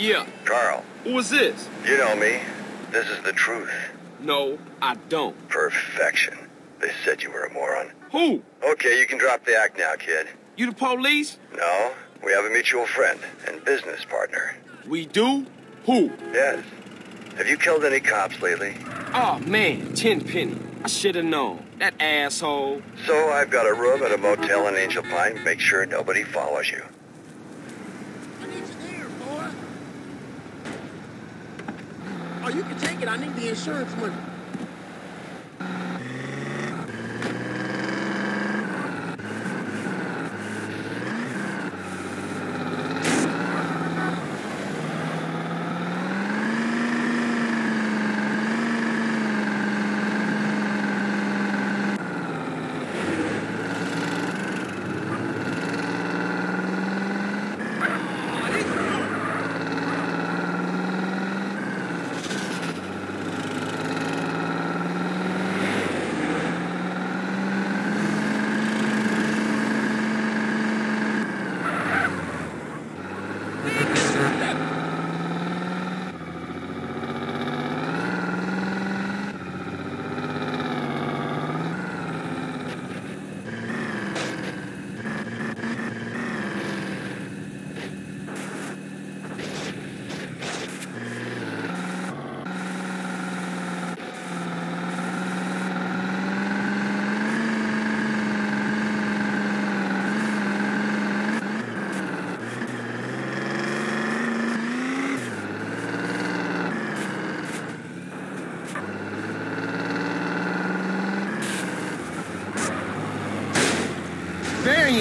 Yeah. Carl, Who is this? you know me. This is the truth. No, I don't. Perfection. They said you were a moron. Who? Okay, you can drop the act now, kid. You the police? No, we have a mutual friend and business partner. We do? Who? Yes. Have you killed any cops lately? Oh man, Tenpenny. I should have known. That asshole. So I've got a room at a motel in Angel Pine. Make sure nobody follows you. I need you there, boy. Oh, you can take it. I need the insurance money.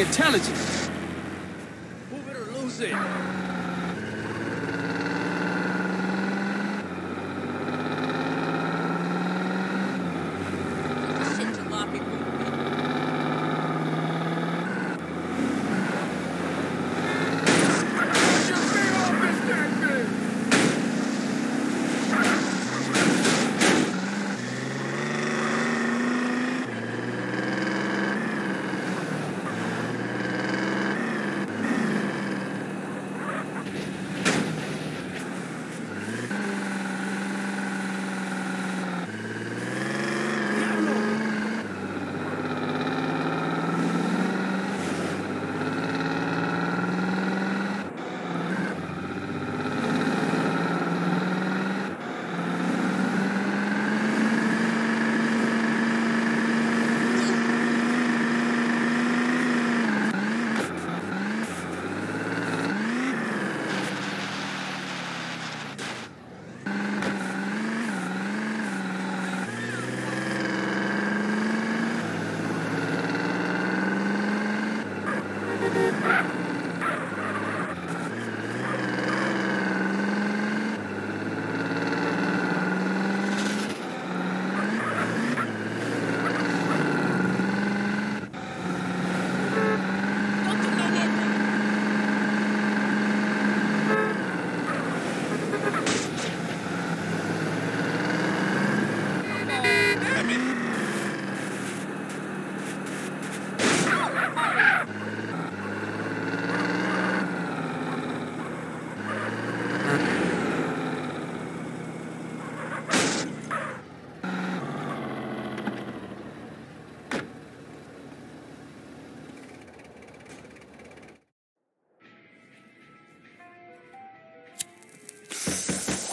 Very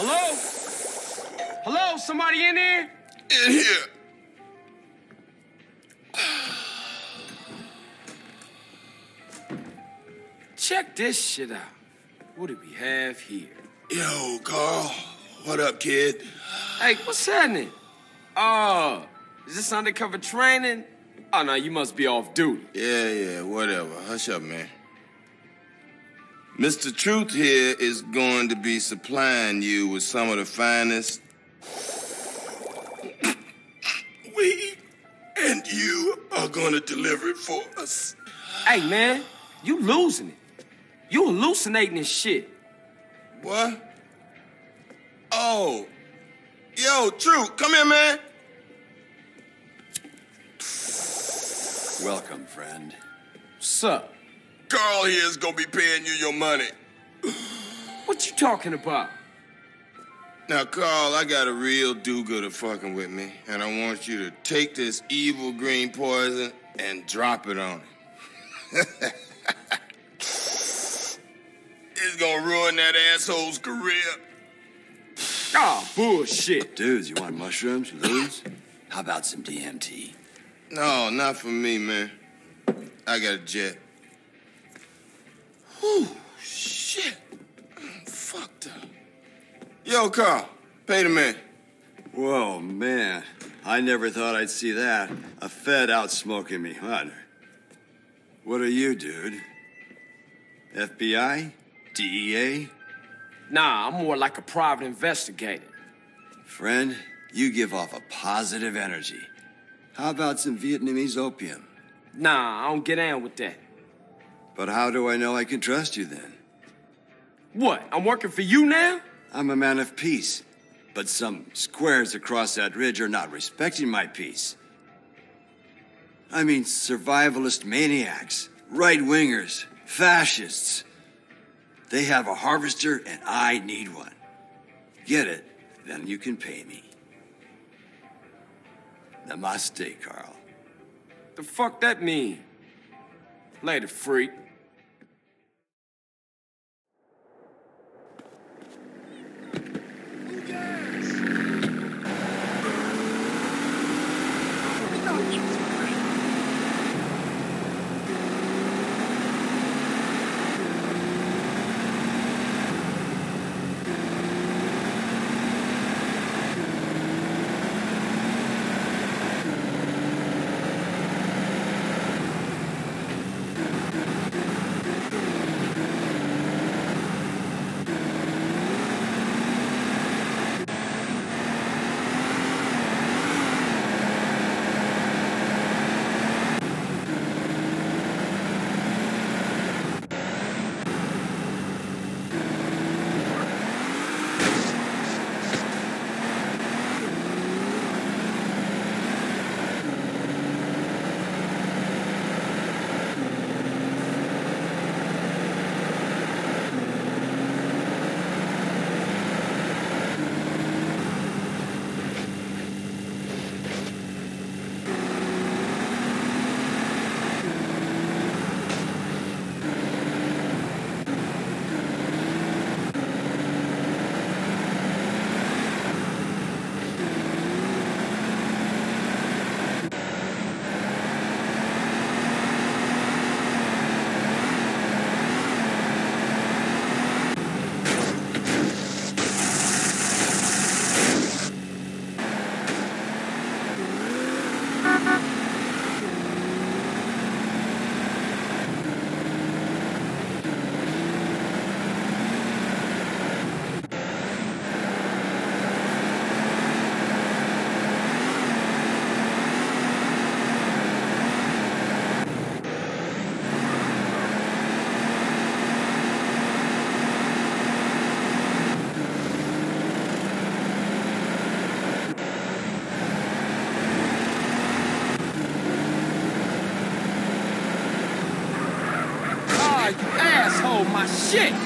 Hello? Hello? Somebody in there? In here. Check this shit out. What do we have here? Yo, Carl. What up, kid? Hey, what's happening? Oh, is this undercover training? Oh, no, you must be off duty. Yeah, yeah, whatever. Hush up, man. Mr. Truth here is going to be supplying you with some of the finest weed, and you are going to deliver it for us. Hey, man, you losing it. You hallucinating this shit. What? Oh. Yo, Truth, come here, man. Welcome, friend. What's up? Carl here is going to be paying you your money. What What you talking about? Now, Carl, I got a real do-gooder fucking with me, and I want you to take this evil green poison and drop it on him. it's gonna ruin that asshole's career. Ah, bullshit. Dudes, you want mushrooms? lose? How about some DMT? No, not for me, man. I got a jet. Whew, shit. I'm fucked up. Yo, Carl, pay the man. Whoa, man. I never thought I'd see that. A Fed out smoking me. What? What are you, dude? FBI? DEA? Nah, I'm more like a private investigator. Friend, you give off a positive energy. How about some Vietnamese opium? Nah, I don't get down with that. But how do I know I can trust you then? What? I'm working for you now? I'm a man of peace. But some squares across that ridge are not respecting my peace. I mean, survivalist maniacs, right wingers, fascists. They have a harvester and I need one. Get it? Then you can pay me. Namaste, Carl. The fuck that mean? Later, freak. Shit!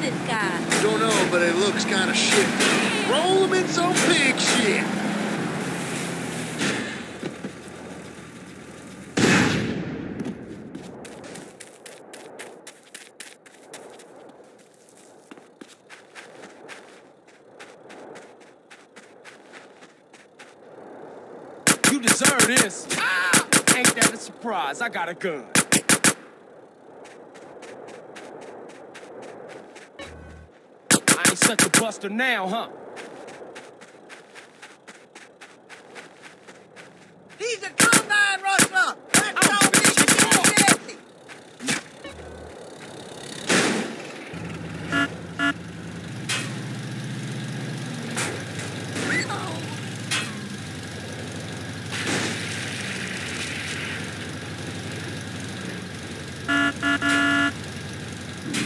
this guy? Don't know, but it looks kind of shit. Roll him in some pig shit. You deserve this. Ah! Ain't that a surprise? I got a gun. Such a buster now, huh? He's a combine rustler. That's all shit.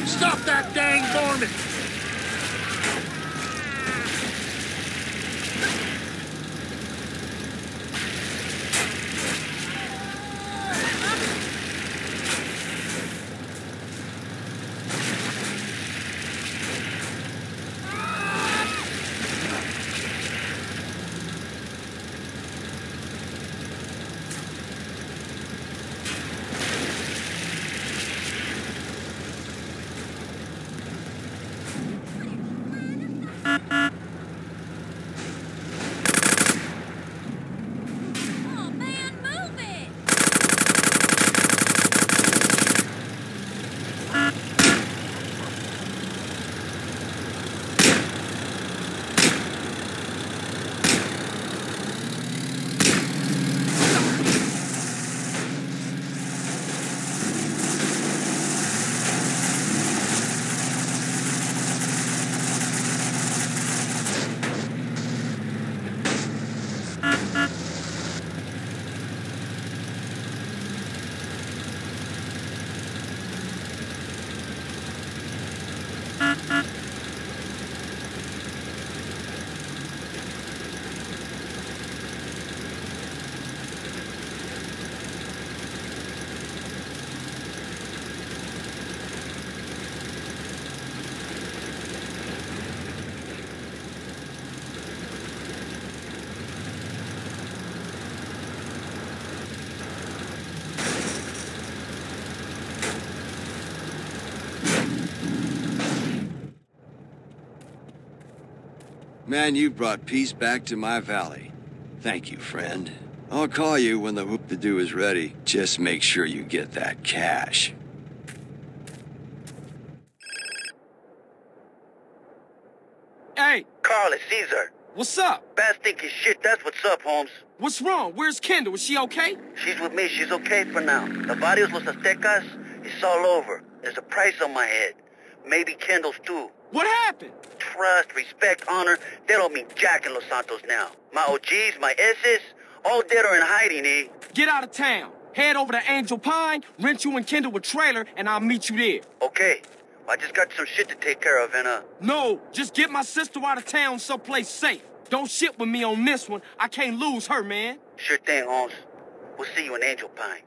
Stop that dang varmint! Ha ha ha. Man, you brought peace back to my valley. Thank you, friend. I'll call you when the hoop to do is ready. Just make sure you get that cash. Hey, Carl, it's Cesar. what's up? Bad thinking shit, that's what's up, Holmes. What's wrong? Where's Kendl? Is she okay? She's with me, she's okay for now. The Varrios Los Aztecas, it's all over. There's a price on my head. Maybe Kendl's too. What happened? Trust, respect, honor, they don't mean jack in Los Santos now. My OGs, my S's, all dead or in hiding, eh? Get out of town. Head over to Angel Pine, rent you and Kendl a trailer, and I'll meet you there. Okay. I just got some shit to take care of, and uh, No, just get my sister out of town someplace safe. Don't shit with me on this one. I can't lose her, man. sure thing, Holmes. We'll see you in Angel Pine.